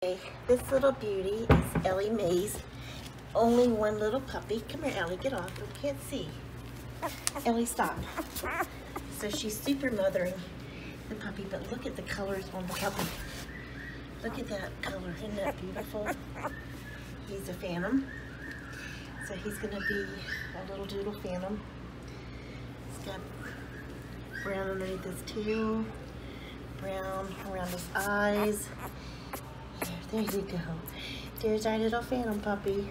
This little beauty is Ellie Mae's only one little puppy. Come here, Ellie, get off. We can't see. Ellie, stop. So she's super mothering the puppy, but look at the colors on the puppy. Look at that color. Isn't that beautiful? He's a phantom. So he's going to be a little doodle phantom. He's got brown underneath his tail, brown around his eyes. There you go. There's our little phantom puppy.